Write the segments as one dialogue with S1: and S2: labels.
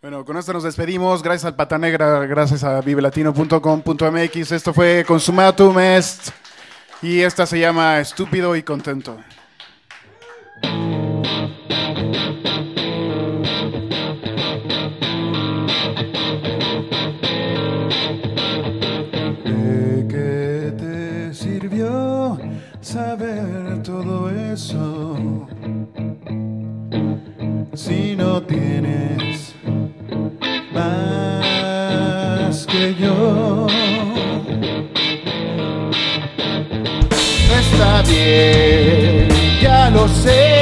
S1: Bueno, con esto nos despedimos. Gracias al Pata Negra, gracias a vivelatino.com.mx. Esto fue Consumatum Est y esta se llama Estúpido y Contento. ¿De qué te sirvió saber todo eso? Está bien, ya lo sé,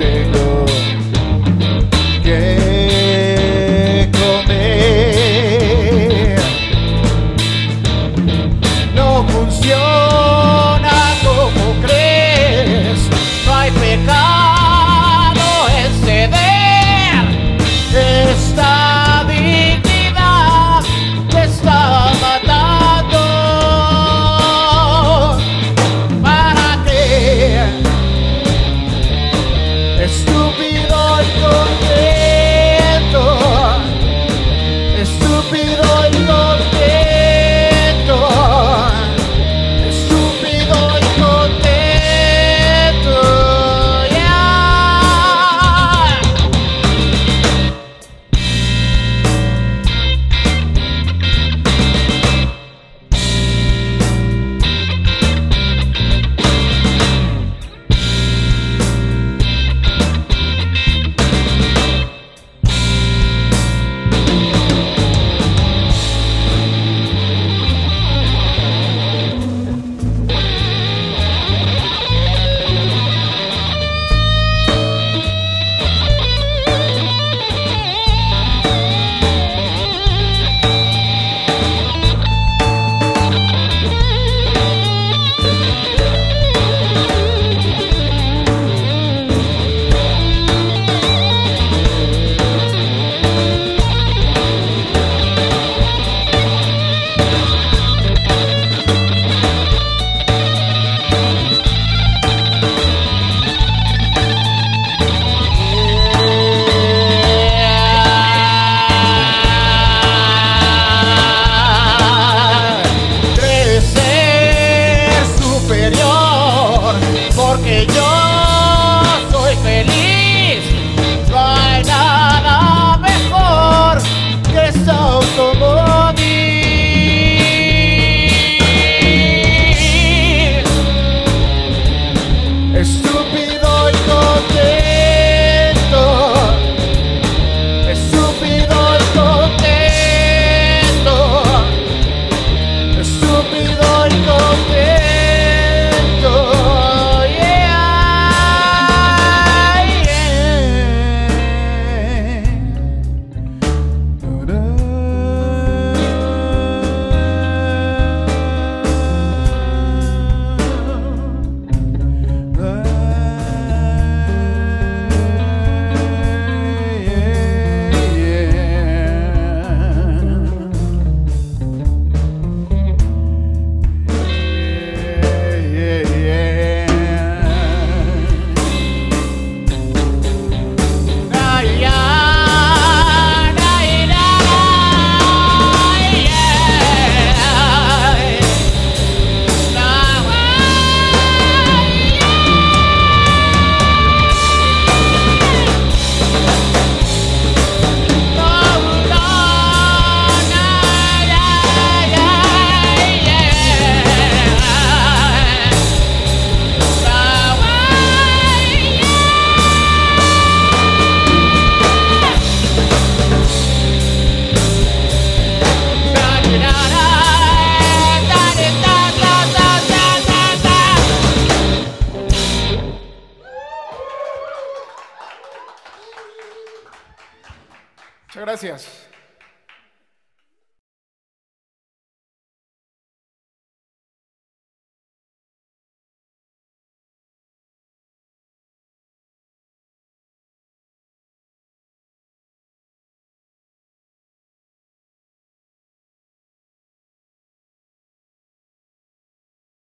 S1: stay low. Gracias.